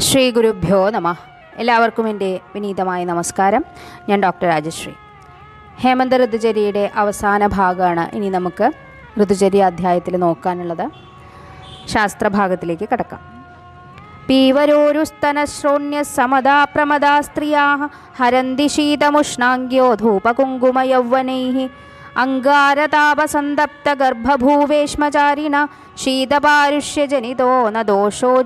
ശ്രീ ഗുരുഭ്യോ നമ. എല്ലാവർക്കും എന്റെ വിനീതമായ നമസ്കാരം. ഞാൻ ഡോക്ടർ രാജശ്രീ. ഹേമന്ത ഋതുചര്യയുടെ അവസാന ഭാഗമാണ് ഇനി നമുക്ക് ഋതുചര്യ അധ്യായത്തിൽ നോക്കാനുള്ളത്. ശാസ്ത്രഭാഗത്തിലേക്ക് കടക്കാം. പീവരോരുസ്തനശ്രോണ്യ സമതാ പ്രമദാ സ്ത്രീയാ ഹരന്തി ശീതമുഷ്ണാംഗ്യോ ധൂപകുങ്കുമയൗവനൈ ശീതപാരുഷ്യജനിതോ ന ദോഷോ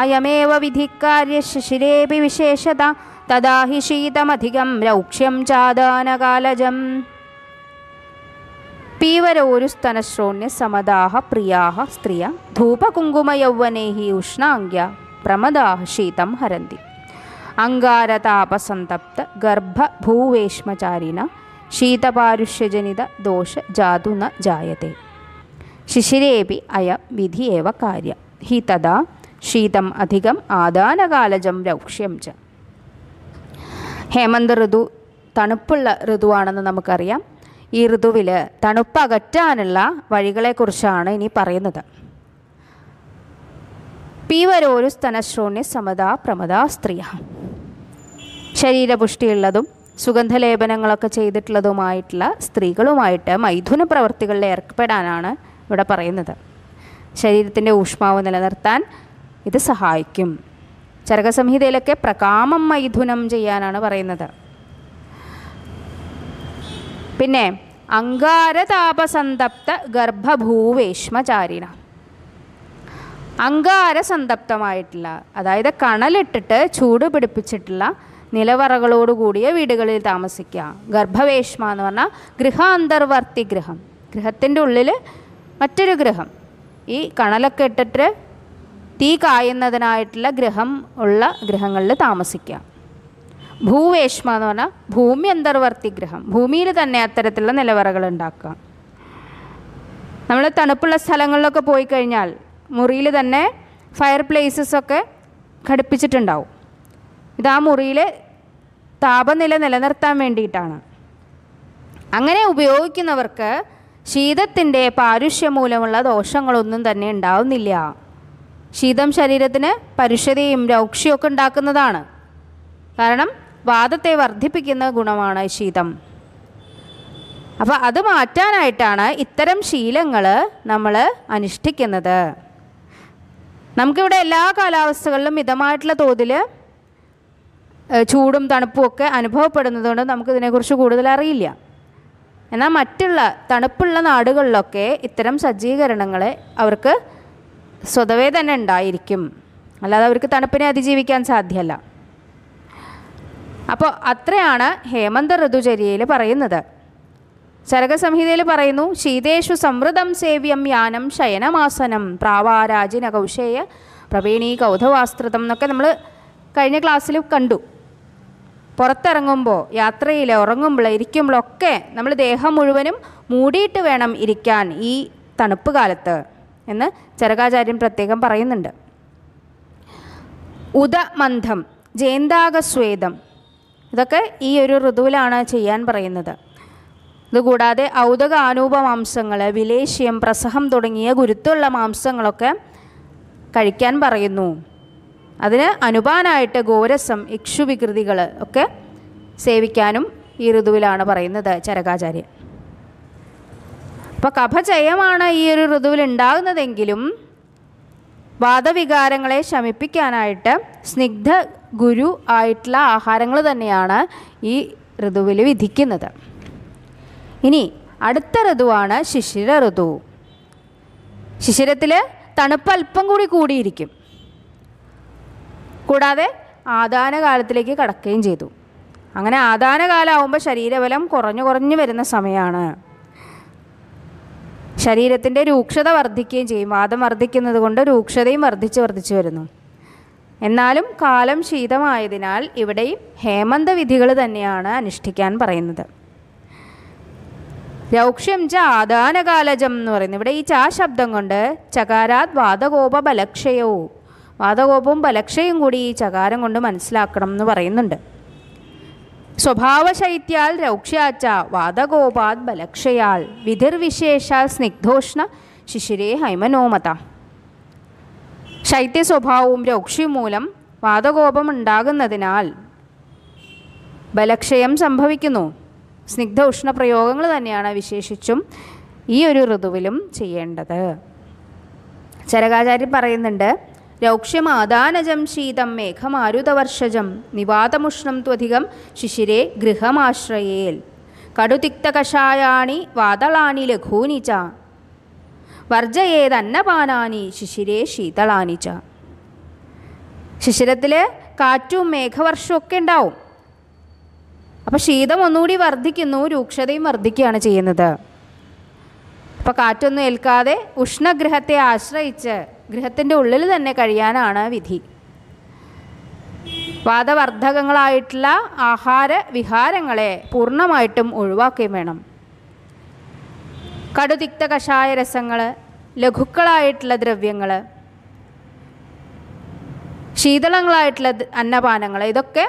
അയമേവ വിധിക്കാര്യ ശിശിരേപി വിശേഷത തദാ ഹി ശീതമധികം രൗക്ഷ്യം ചാദാനകാലജം. പീവരോരുസ്തനശ്രോണ്യ സമദാഹ പ്രിയാഹ സ്ത്രീയ ധൂപകുങ്കുമയൗവനൈः ഉഷ്ണാംഗ്യ പ്രമദാഹ ശീതം ഹരന്തി. അങ്കാരതാപസന്തപ്ത ഗർഭഭൂവേശ്മചാരിണ ശീതപാരുഷ്യജനിത ദോഷ ജാതു ന ജായത്തെ ശിശിരേപി അയ വിധി ഏവ കാര്യ ഹി തഥാ ശീതം അധികം ആദാനകാലജം രൗക്ഷ്യം ച. ഹേമന്ത ഋതു തണുപ്പുള്ള ഋതുവാണെന്ന് നമുക്കറിയാം. ഈ ഋതുവിൽ തണുപ്പ് അകറ്റാനുള്ള വഴികളെക്കുറിച്ചാണ് ഇനി പറയുന്നത്. പീവരോരു സ്തനശ്രോണ്യ സമതാ പ്രമദാ സ്ത്രീയ. ശരീരപുഷ്ടിയുള്ളതും സുഗന്ധലേപനങ്ങളൊക്കെ ചെയ്തിട്ടുള്ളതുമായിട്ടുള്ള സ്ത്രീകളുമായിട്ട് മൈഥുന പ്രവൃത്തികളിൽ ഏർപ്പെടാനാണ് ഇവിടെ പറയുന്നത്. ശരീരത്തിന്റെ ഊഷ്മാവ് നിലനിർത്താൻ ഇത് സഹായിക്കും. ചരകസംഹിതയിലൊക്കെ പ്രകാമം മൈഥുനം ചെയ്യാനാണ് പറയുന്നത്. പിന്നെ അങ്കാരതാപസന്തപ്ത ഗർഭഭൂവേഷ്മചാരിണ അങ്കാരസന്തപ്തമായിട്ടുള്ള അതായത് കണലിട്ടിട്ട് ചൂട് പിടിപ്പിച്ചിട്ടുള്ള നിലവറകളോട് കൂടിയ വീടുകളിൽ താമസിക്കുക. ഗർഭവേഷ്മ എന്ന് പറഞ്ഞാൽ ഗൃഹാന്തർവർത്തി ഗൃഹം ഗൃഹത്തിന്റെ ഉള്ളിൽ മറ്റൊരു ഗൃഹം. ഈ കണലൊക്കെ ഇട്ടിട്ട് തീ കായുന്നതിനായിട്ടുള്ള ഗ്രഹം ഉള്ള ഗ്രഹങ്ങളിൽ താമസിക്കുക ഭൂവേഷ്മ എന്ന് പറഞ്ഞാൽ ഭൂമി അന്തർവർത്തി ഗ്രഹം. ഭൂമിയിൽ തന്നെ അത്തരത്തിലുള്ള നിലവറകൾ ഉണ്ടാക്കുക. നമ്മൾ തണുപ്പുള്ള സ്ഥലങ്ങളിലൊക്കെ പോയി കഴിഞ്ഞാൽ മുറിയിൽ തന്നെ ഫയർ പ്ലേസസൊക്കെ ഘടിപ്പിച്ചിട്ടുണ്ടാവും. ഇത് ആ മുറിയിൽ താപനില നിലനിർത്താൻ വേണ്ടിയിട്ടാണ്. അങ്ങനെ ഉപയോഗിക്കുന്നവർക്ക് ശീതത്തിന്റെ പാരുഷ്യം മൂലമുള്ള ദോഷങ്ങളൊന്നും തന്നെ ഉണ്ടാവുന്നില്ല. ശീതം ശരീരത്തിന് പരുഷതയും രൗക്ഷ്യമൊക്കെ ഉണ്ടാക്കുന്നതാണ്. കാരണം വാദത്തെ വർദ്ധിപ്പിക്കുന്ന ഗുണമാണ് ശീതം. അപ്പോൾ അത് മാറ്റാനായിട്ടാണ് ഇത്തരം ശീലങ്ങൾ നമ്മൾ അനുഷ്ഠിക്കുന്നത്. നമുക്കിവിടെ എല്ലാ കാലാവസ്ഥകളിലും മിതമായിട്ടുള്ള തോതിൽ ചൂടും തണുപ്പും ഒക്കെ അനുഭവപ്പെടുന്നതുകൊണ്ട് നമുക്കിതിനെക്കുറിച്ച് കൂടുതൽ അറിയില്ല. എന്നാൽ മറ്റുള്ള തണുപ്പുള്ള നാടുകളിലൊക്കെ ഇത്തരം സജ്ജീകരണങ്ങൾ അവർക്ക് സ്വതവേ തന്നെ ഉണ്ടായിരിക്കും അല്ലാതെ അവർക്ക് തണുപ്പിനെ അതിജീവിക്കാൻ സാധ്യമല്ല. അപ്പോൾ അത്രയാണ് ഹേമന്ത ഋതുചര്യയിൽ പറയുന്നത്. ചരകസംഹിതയിൽ പറയുന്നു ശീതേഷു സമൃദ്ധം സേവ്യം യാനം ശയനമാസനം പ്രാവാരാജിന കൗശേയ പ്രവീണി കൗധവാസ്ത്രതം എന്നൊക്കെ നമ്മൾ കഴിഞ്ഞ ക്ലാസ്സിൽ കണ്ടു. പുറത്തിറങ്ങുമ്പോൾ യാത്രയിൽ ഉറങ്ങുമ്പോൾ ഇരിക്കുമ്പോഴൊക്കെ നമ്മൾ ദേഹം മുഴുവനും മൂടിയിട്ട് വേണം ഇരിക്കാൻ ഈ തണുപ്പ് കാലത്ത്. എന്ന് ചരകാചാര്യൻ പ്രത്യേകം പറയുന്നുണ്ട്. ഉദമന്ധം ജേന്താകസ്വേദം ഇതൊക്കെ ഈ ഒരു ഋതുവിലാണ് ചെയ്യാൻ പറയുന്നത്. ഇതുകൂടാതെ ഔതക ആനൂപ മാംസങ്ങൾ വിലേശ്യം പ്രസഹം തുടങ്ങിയ ഗുരുത്തുള്ള മാംസങ്ങളൊക്കെ കഴിക്കാൻ പറയുന്നു. അതിന് അനുപാനായിട്ട് ഗോരസം ഇക്ഷുവികൃതികൾ ഒക്കെ സേവിക്കാനും ഈ ഋതുവിലാണ് പറയുന്നത് ചരകാചാര്യൻ. അപ്പോൾ കഫജയമാണ് ഈ ഒരു ഋതുവിൽ ഉണ്ടാകുന്നതെങ്കിലും വാദവികാരങ്ങളെ ശമിപ്പിക്കാനായിട്ട് സ്നിഗ്ധ ഗുരു ആയിട്ടുള്ള ആഹാരങ്ങൾ തന്നെയാണ് ഈ ഋതുവിൽ വിധിക്കുന്നത്. ഇനി അടുത്ത ഋതുവാണ് ശിശിര ഋതു. ശിശിരത്തിൽ തണുപ്പ് അല്പം കൂടി കൂടിയിരിക്കും. കൂടാതെ ആദാന കാലത്തിലേക്ക് കടക്കുകയും ചെയ്തു. അങ്ങനെ ആദാന കാലമാകുമ്പോൾ ശരീരബലം കുറഞ്ഞു കുറഞ്ഞു വരുന്ന സമയമാണ് ശരീരത്തിന്റെ രൂക്ഷത വർദ്ധിക്കുകയും ചെയ്യും. വാദം വർദ്ധിക്കുന്നത് കൊണ്ട് രൂക്ഷതയും വർദ്ധിച്ച് വർദ്ധിച്ചു വരുന്നു. എന്നാലും കാലം ശീതമായതിനാൽ ഇവിടെയും ഹേമന്ത വിധികൾ തന്നെയാണ് അനുഷ്ഠിക്കാൻ പറയുന്നത്. രൗക്ഷ്യം ച ആദാനകാലജം എന്ന് പറയുന്നത് ഇവിടെ ഈ ചാ ശബ്ദം കൊണ്ട് ചകാരാത് വാദകോപ ബലക്ഷയവും വാദകോപവും ബലക്ഷയും കൂടി ഈ ചകാരം കൊണ്ട് മനസ്സിലാക്കണം എന്ന് പറയുന്നുണ്ട്. സ്വഭാവശൈത്യാൽ രൗക്ഷ്യാച്ച വാദകോപാത് ബലക്ഷയാൽ വിധിർവിശേഷാൽ സ്നിഗ്ധോഷ്ണ ശിശിരേ ഹൈമനോമത. ശൈത്യ സ്വഭാവവും രൗക്ഷ്യം മൂലം വാദകോപം ഉണ്ടാകുന്നതിനാൽ ബലക്ഷയം സംഭവിക്കുന്നു. സ്നിഗ്ധ ഉഷ്ണ പ്രയോഗങ്ങൾ തന്നെയാണ് വിശേഷിച്ചും ഈ ഒരു ഋതുവിലും ചെയ്യേണ്ടത്. ചരകാചാര്യം പറയുന്നുണ്ട് രൗക്ഷ്യമാദാനജം ശീതം മേഘമാരുതവർഷജം നിവാതമുഷ്ണം ത്വധികം ശിശിരെ ഗൃഹമാശ്രയേൽ. കടുതിക്തകഷായാണി വാതളാണി ലഘൂനി ച. വർജയേതന്നപാനാനി ശിശിരെ ശീതളാനി ച. ശിശിരത്തിൽ കാറ്റും മേഘവർഷവും ഒക്കെ ഉണ്ടാവും. അപ്പോൾ ശീതം ഒന്നുകൂടി വർദ്ധിക്കുന്നു രൂക്ഷതയും വർദ്ധിക്കുകയാണ് ചെയ്യുന്നത്. അപ്പോൾ കാറ്റൊന്നും ഏൽക്കാതെ ഉഷ്ണഗ്രഹത്തെ ആശ്രയിച്ച് ഗൃഹത്തിന്റെ ഉള്ളിൽ തന്നെ കഴിയാനാണ് വിധി. വാദവർദ്ധകങ്ങളായിട്ടുള്ള ആഹാര വിഹാരങ്ങളെ പൂർണമായിട്ടും ഒഴിവാക്കുകയും വേണം. കടുതിക്ത കഷായ രസങ്ങൾ ലഘുക്കളായിട്ടുള്ള ദ്രവ്യങ്ങൾ ശീതളങ്ങളായിട്ടുള്ള അന്നപാനങ്ങൾ ഇതൊക്കെ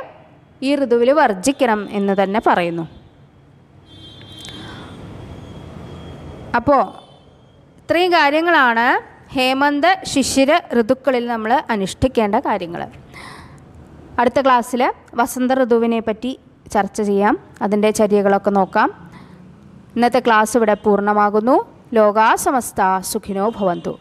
ഈ ഋതുവിൽ വർജിക്കണം എന്ന് തന്നെ പറയുന്നു. അപ്പോൾ ഇത്രയും കാര്യങ്ങളാണ് ഹേമന്ത ശിശിര ഋതുക്കളിൽ നമ്മൾ അനുഷ്ഠിക്കേണ്ട കാര്യങ്ങൾ. അടുത്ത ക്ലാസ്സിൽ വസന്ത ഋതുവിനെ പറ്റി ചർച്ച ചെയ്യാം. അതിന്റെ ചര്യകളൊക്കെ നോക്കാം. ഇന്നത്തെ ക്ലാസ് ഇവിടെ പൂർണമാകുന്നു. ലോകാസമസ്ത സുഖിനോ ഭവന്തു.